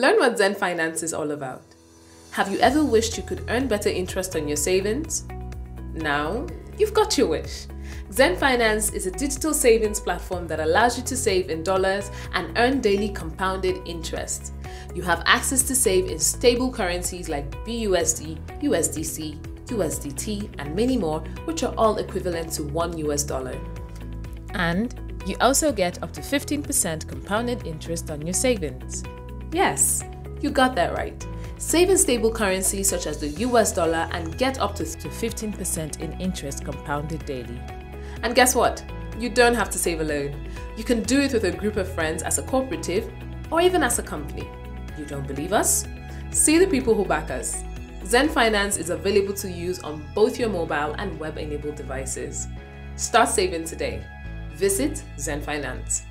Learn what Xend Finance is all about. Have you ever wished you could earn better interest on your savings? Now, you've got your wish. Xend Finance is a digital savings platform that allows you to save in dollars and earn daily compounded interest. You have access to save in stable currencies like BUSD, USDC, USDT, and many more, which are all equivalent to 1 US dollar. And you also get up to 15% compounded interest on your savings. Yes, you got that right. Save in stable currencies such as the US dollar and get up to 15% in interest compounded daily. And guess what? You don't have to save alone. You can do it with a group of friends as a cooperative or even as a company. You don't believe us? See the people who back us. Xend Finance is available to use on both your mobile and web enabled devices. Start saving today. Visit Xend Finance.